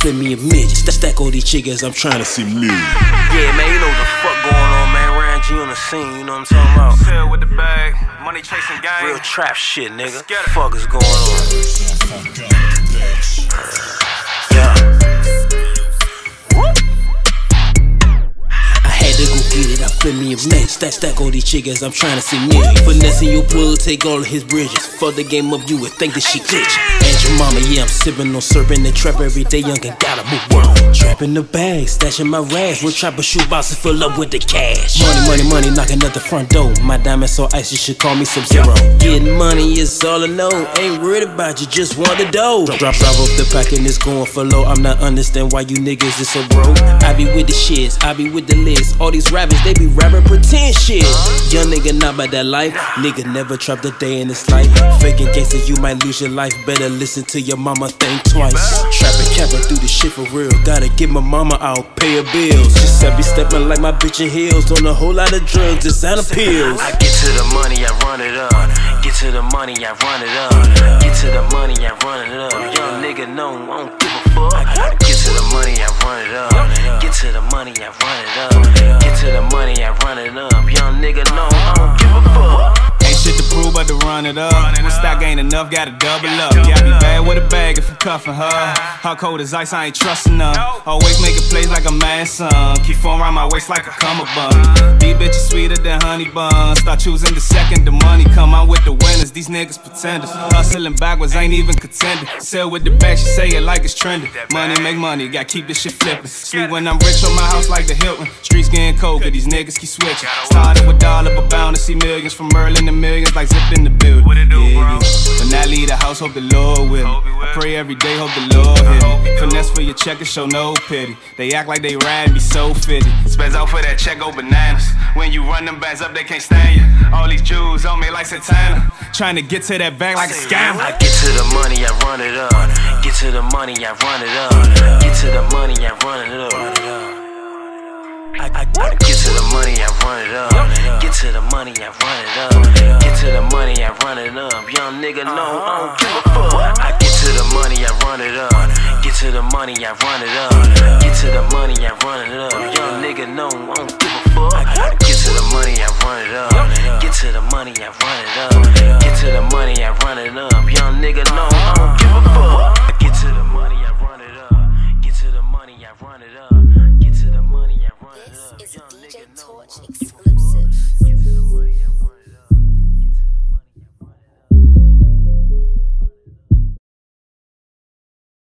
flip me a midget. Stack, stack all these chickens, I'm trying to see me. Yeah, man, you know what the fuck going on, man. Ryan Gee on the scene, you know what I'm talking about? CelWitDaBag, money chasing gang. Real trap shit, nigga. Let's get it. Fuck is going on? Yeah. I had to go get it, I flip me a midget. Stack, stack all these chickens, I'm trying to see me. Finessing your plug, take all of his bridges. For the game up, you would think that she glitch. And your mama, yeah, I'm sipping on in the trap every day, young and gotta move on. Trapping the bag, stashing my rags. Real trapper shoe boxes full up with the cash. Money, money, money, knocking at the front door. My diamond so ice, you should call me Sub Zero. Getting money is all I know. Ain't worried about you, just want the dough. Drop, drop, drop off the pack and it's going for low. I'm not understand why you niggas is so broke. I be with the shits, I be with the list. All these rappers, they be rapping pretend shit. Young nigga not by that life. Nigga never trapped a day in his life. Faking gangster, you might lose your life. Better listen to your mama think twice. Trapping, capping through the shit for real. Gotta get my mama out, pay her bills. She said be stepping like my bitch in heels. On a whole lot of drugs, designer pills. I get to the money, I run it up. Get to the money, I run it up. Get to the money, I run it up. Young nigga, no, I don't give a fuck. Get to the nigga, no, but to run it up. When stock ain't enough, gotta double up. Yeah, I be bad with a bag if I'm cuffing her. Her cold as ice, I ain't trusting her. Always making plays like a mad son. Keep phone around my waist like a cum bun. These bitches sweeter than honey buns. Start choosing the second the money come out with the winners. These niggas pretenders. Hustling backwards, ain't even contending. CelWitDaBag, she say it like it's trending. Money make money, gotta keep this shit flipping. Sleep when I'm rich on my house like the Hilton. Streets getting cold, cause these niggas keep switching. Started with dollar, but bound to see millions from Merlin to millions like zip in the building. Yeah, yeah. When I leave the house, hope the Lord will. I pray every day, hope the Lord hear me. Finesse for your check and show no pity. They act like they ride me so fitty. Spends out for that check, go bananas. When you run them bands up, they can't stand you. All these Jews on me like Santana. Trying to get to that bag like a scammer. I get to the money, I run it up. Get to the money, I run it up. Get to the money, I run it up. I, I, I get to the money, I run it up. Get to the money, I run it up. Get to the money, I run it up. Young nigga, no, I don't give a fuck. I get to the money, I run it up. Get to the money, I run it up. Get to the money, I run it up. Young nigga, no, I don't give a fuck. Get to the money, I